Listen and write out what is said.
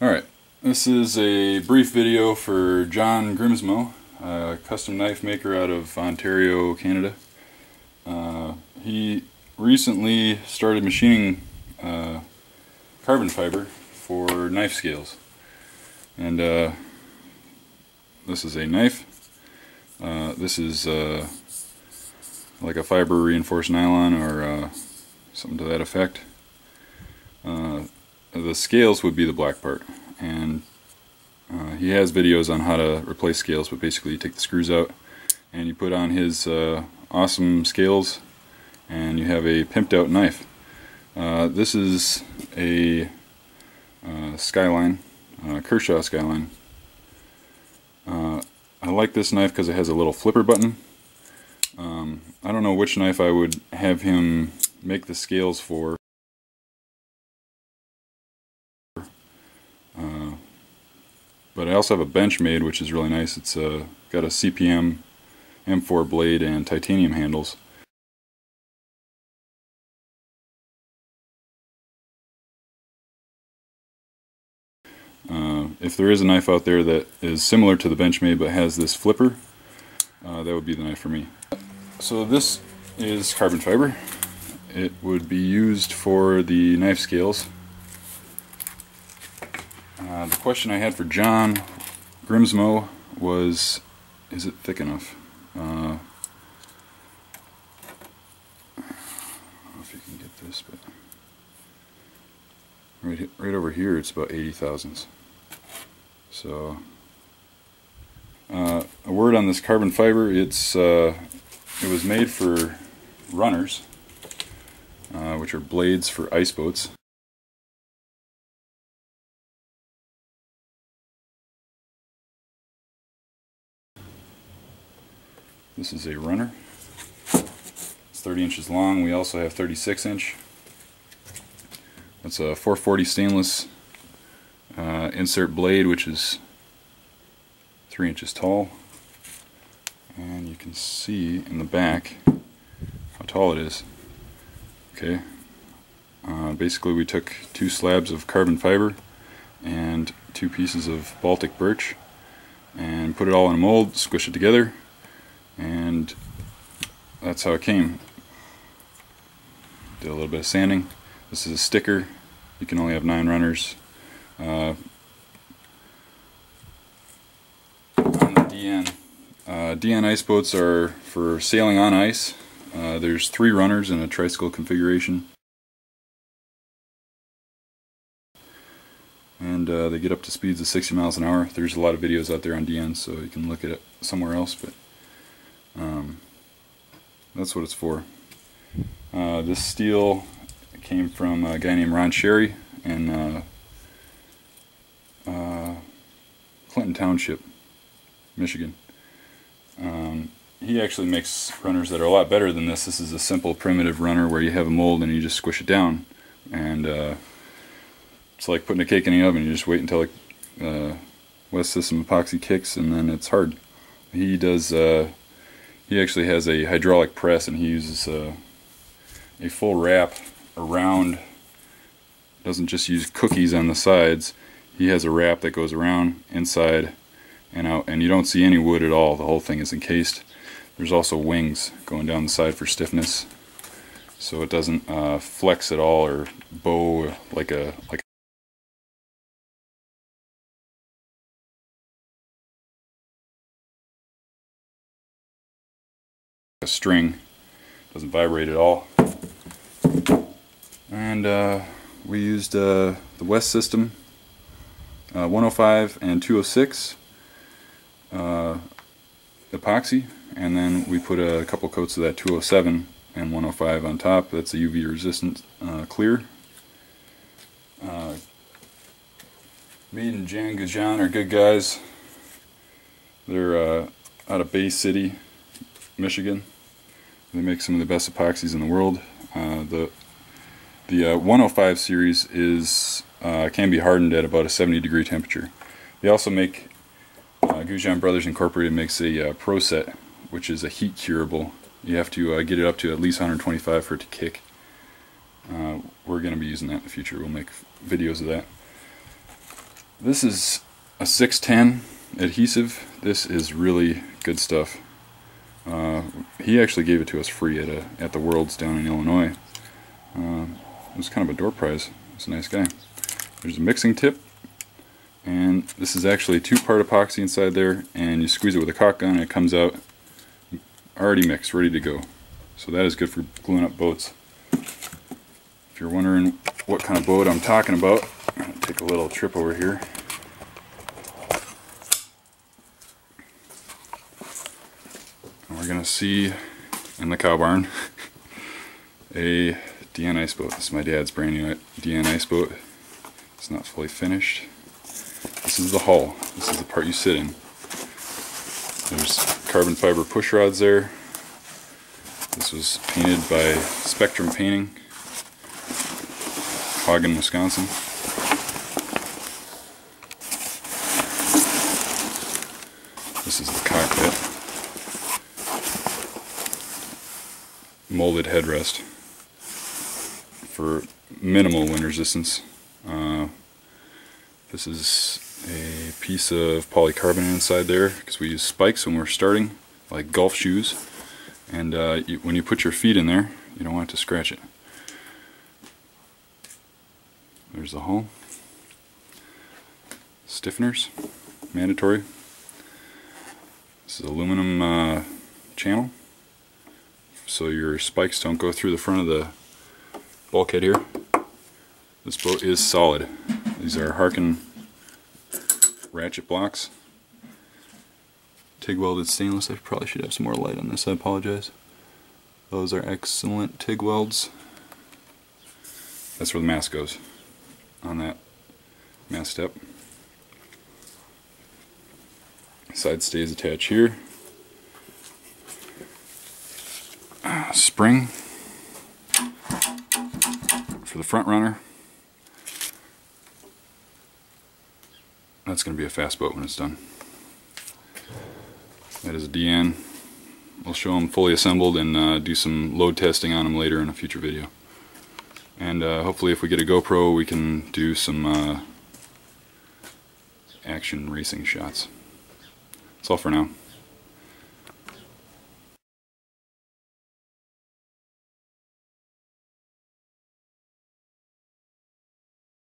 Alright, this is a brief video for John Grimsmo, a custom knife maker out of Ontario, Canada. Uh, he recently started machining uh, carbon fiber for knife scales. And uh, this is a knife. Uh, this is uh, like a fiber reinforced nylon or uh, something to that effect the scales would be the black part. And uh, he has videos on how to replace scales but basically you take the screws out and you put on his uh, awesome scales and you have a pimped out knife. Uh, this is a uh, Skyline uh, Kershaw Skyline. Uh, I like this knife because it has a little flipper button. Um, I don't know which knife I would have him make the scales for But I also have a Benchmade, which is really nice. It's uh, got a CPM M4 blade and titanium handles. Uh, if there is a knife out there that is similar to the Benchmade but has this flipper, uh, that would be the knife for me. So this is carbon fiber. It would be used for the knife scales uh, the question I had for John Grimsmo was, is it thick enough? Uh, I don't know if you can get this, but right, right over here it's about 80 thousandths. So, uh, a word on this carbon fiber, it's uh, it was made for runners, uh, which are blades for ice boats. This is a runner. It's 30 inches long. We also have 36 inch. It's a 440 stainless uh, insert blade, which is three inches tall. And you can see in the back how tall it is. Okay. Uh, basically, we took two slabs of carbon fiber and two pieces of Baltic birch and put it all in a mold, squish it together, and that's how it came. Did a little bit of sanding. This is a sticker. You can only have nine runners. Uh, on the DN. Uh, DN ice boats are for sailing on ice. Uh, there's three runners in a tricycle configuration. And uh, they get up to speeds of 60 miles an hour. There's a lot of videos out there on DN, so you can look at it somewhere else. But um, that's what it's for. Uh, this steel came from a guy named Ron Sherry in uh, uh, Clinton Township, Michigan. Um, he actually makes runners that are a lot better than this. This is a simple primitive runner where you have a mold and you just squish it down. And uh, it's like putting a cake in the oven. You just wait until the uh, West System epoxy kicks and then it's hard. He does uh, he actually has a hydraulic press and he uses a, a full wrap around doesn't just use cookies on the sides. He has a wrap that goes around inside and out and you don't see any wood at all. The whole thing is encased. There's also wings going down the side for stiffness. So it doesn't uh, flex at all or bow like a like a string. Doesn't vibrate at all. And uh, we used uh, the West System uh, 105 and 206 uh, epoxy and then we put a couple coats of that 207 and 105 on top. That's a UV resistant uh, clear. Meade and Jan Gougeon are good guys. They're uh, out of Bay City, Michigan. They make some of the best epoxies in the world. Uh, the the uh, 105 series is uh, can be hardened at about a 70 degree temperature. They also make uh, Brothers Incorporated makes a uh, Pro Set, which is a heat curable. You have to uh, get it up to at least 125 for it to kick. We're going to be using that in the future. We'll make videos of that. This is a 610 adhesive. This is really good stuff. Uh, he actually gave it to us free at a at the Worlds down in Illinois. Uh, it was kind of a door prize. He's a nice guy. There's a mixing tip, and this is actually two-part epoxy inside there, and you squeeze it with a caulk gun, and it comes out already mixed, ready to go. So that is good for gluing up boats. If you're wondering what kind of boat I'm talking about, I'm take a little trip over here. We're going to see in the cow barn a DN ice boat. This is my dad's brand new DN ice boat. It's not fully finished. This is the hull. This is the part you sit in. There's carbon fiber push rods there. This was painted by Spectrum Painting, Hagen, Wisconsin. This is the Molded headrest for minimal wind resistance. Uh, this is a piece of polycarbonate inside there because we use spikes when we're starting, like golf shoes. And uh, you, when you put your feet in there, you don't want to scratch it. There's the hull. Stiffeners, mandatory. This is aluminum uh, channel, so your spikes don't go through the front of the bulkhead here. This boat is solid. These are Harken ratchet blocks. TIG welded stainless. I probably should have some more light on this. I apologize. Those are excellent TIG welds. That's where the mast goes on that mast step. Side stays attached here. Uh, spring for the front runner. That's going to be a fast boat when it's done. That is a DN. We'll show them fully assembled and uh, do some load testing on them later in a future video. And uh, hopefully if we get a GoPro we can do some uh, action racing shots. That's all for now.